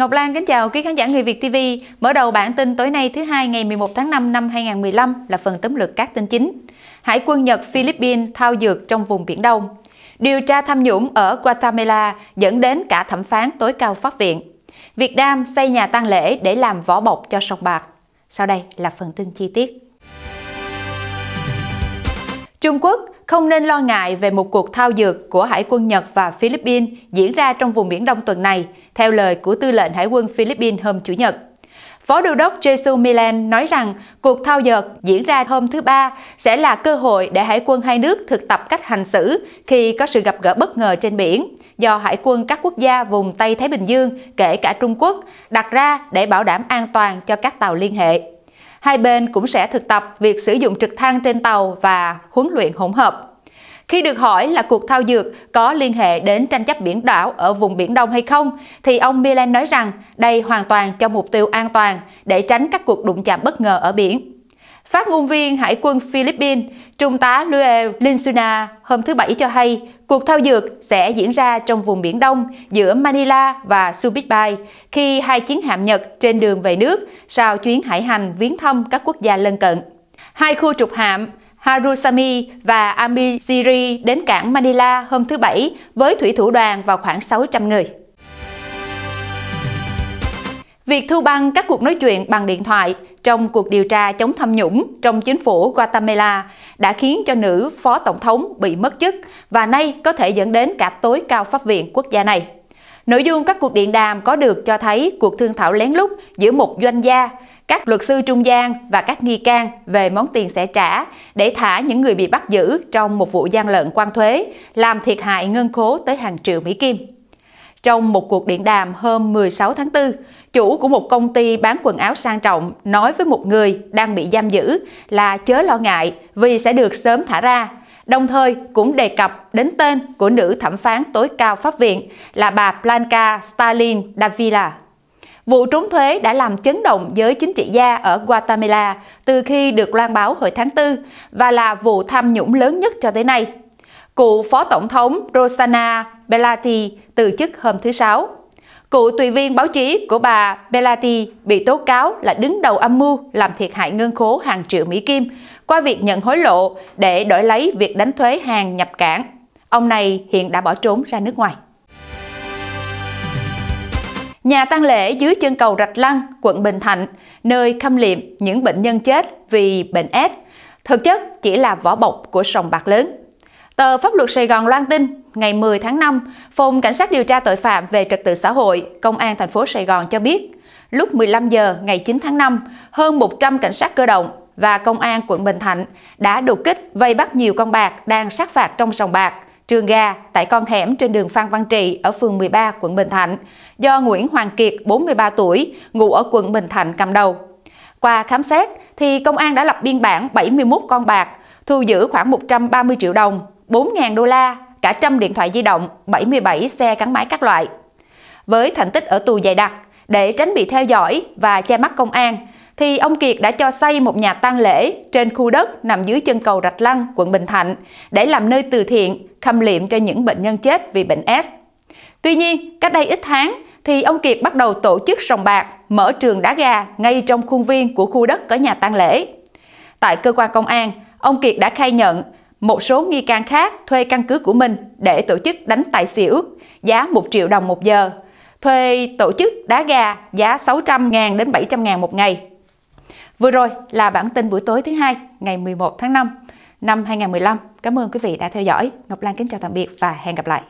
Ngọc Lan kính chào quý khán giả người Việt TV. Mở đầu bản tin tối nay thứ hai ngày 11 tháng 5 năm 2015 là phần tóm lược các tin chính. Hải quân Nhật, Philippines thao dược trong vùng Biển Đông. Điều tra tham nhũng ở Guatemala dẫn đến cả thẩm phán tối cao pháp viện. Việt Nam xây nhà tang lễ để làm vỏ bọc cho sông bạc. Sau đây là phần tin chi tiết. Trung Quốc không nên lo ngại về một cuộc thao dược của Hải quân Nhật và Philippines diễn ra trong vùng Biển Đông tuần này, theo lời của tư lệnh Hải quân Philippines hôm Chủ nhật. Phó Đô đốc Jesus Milan nói rằng cuộc thao dược diễn ra hôm thứ Ba sẽ là cơ hội để hải quân hai nước thực tập cách hành xử khi có sự gặp gỡ bất ngờ trên biển do hải quân các quốc gia vùng Tây Thái Bình Dương, kể cả Trung Quốc, đặt ra để bảo đảm an toàn cho các tàu liên hệ. Hai bên cũng sẽ thực tập việc sử dụng trực thăng trên tàu và huấn luyện hỗn hợp. Khi được hỏi là cuộc thao dược có liên hệ đến tranh chấp biển đảo ở vùng Biển Đông hay không, thì ông Milan nói rằng đây hoàn toàn cho mục tiêu an toàn để tránh các cuộc đụng chạm bất ngờ ở biển. Phát ngôn viên Hải quân Philippines, Trung tá Luel Linsuna hôm thứ Bảy cho hay cuộc thao dược sẽ diễn ra trong vùng Biển Đông giữa Manila và Subic Bay khi hai chiến hạm Nhật trên đường về nước sau chuyến hải hành viếng thăm các quốc gia lân cận. Hai khu trục hạm Harusami và Amiziri đến cảng Manila hôm thứ Bảy với thủy thủ đoàn vào khoảng 600 người. Việc thu băng các cuộc nói chuyện bằng điện thoại trong cuộc điều tra chống tham nhũng trong chính phủ Guatemala đã khiến cho nữ phó tổng thống bị mất chức và nay có thể dẫn đến cả tối cao pháp viện quốc gia này. Nội dung các cuộc điện đàm có được cho thấy cuộc thương thảo lén lút giữa một doanh gia, các luật sư trung gian và các nghi can về món tiền sẽ trả để thả những người bị bắt giữ trong một vụ gian lận quan thuế, làm thiệt hại ngân khố tới hàng triệu Mỹ Kim. Trong một cuộc điện đàm hôm 16 tháng 4, chủ của một công ty bán quần áo sang trọng nói với một người đang bị giam giữ là chớ lo ngại vì sẽ được sớm thả ra đồng thời cũng đề cập đến tên của nữ thẩm phán tối cao pháp viện là bà Blanca Stalin Davila. Vụ trốn thuế đã làm chấn động giới chính trị gia ở Guatemala từ khi được loan báo hồi tháng 4 và là vụ tham nhũng lớn nhất cho tới nay. Cựu Phó Tổng thống Rosana Belati từ chức hôm thứ Sáu. Cựu tùy viên báo chí của bà Belati bị tố cáo là đứng đầu âm mưu làm thiệt hại ngân khố hàng triệu Mỹ Kim qua việc nhận hối lộ để đổi lấy việc đánh thuế hàng nhập cảng. Ông này hiện đã bỏ trốn ra nước ngoài. Nhà tang lễ dưới chân cầu Rạch Lăng, quận Bình Thạnh, nơi khâm liệm những bệnh nhân chết vì bệnh S, thực chất chỉ là vỏ bọc của sòng bạc lớn. Tờ Pháp luật Sài Gòn loan tin, ngày 10 tháng 5, Phòng Cảnh sát điều tra tội phạm về trật tự xã hội, Công an thành phố Sài Gòn cho biết, lúc 15 giờ ngày 9 tháng 5, hơn 100 cảnh sát cơ động và Công an quận Bình Thạnh đã đột kích vây bắt nhiều con bạc đang sát phạt trong sòng bạc, trường gà tại con hẻm trên đường Phan Văn Trị ở phường 13 quận Bình Thạnh do Nguyễn Hoàng Kiệt 43 tuổi ngụ ở quận Bình Thạnh cầm đầu. Qua khám xét thì công an đã lập biên bản 71 con bạc, thu giữ khoảng 130 triệu đồng, 4.000 đô la, cả trăm điện thoại di động, 77 xe gắn máy các loại. Với thành tích ở tù dày đặc, để tránh bị theo dõi và che mắt công an, thì ông Kiệt đã cho xây một nhà tang lễ trên khu đất nằm dưới chân cầu Rạch Lăng, quận Bình Thạnh để làm nơi từ thiện, khâm liệm cho những bệnh nhân chết vì bệnh S. Tuy nhiên, cách đây ít tháng thì ông Kiệt bắt đầu tổ chức sòng bạc, mở trường đá gà ngay trong khuôn viên của khu đất có nhà tang lễ. Tại cơ quan công an, ông Kiệt đã khai nhận một số nghi can khác thuê căn cứ của mình để tổ chức đánh tài xỉu, giá 1 triệu đồng một giờ, thuê tổ chức đá gà giá 600.000 đến 700.000 một ngày. Vừa rồi là bản tin buổi tối thứ hai ngày 11 tháng 5 năm 2015. Cảm ơn quý vị đã theo dõi. Ngọc Lan kính chào tạm biệt và hẹn gặp lại.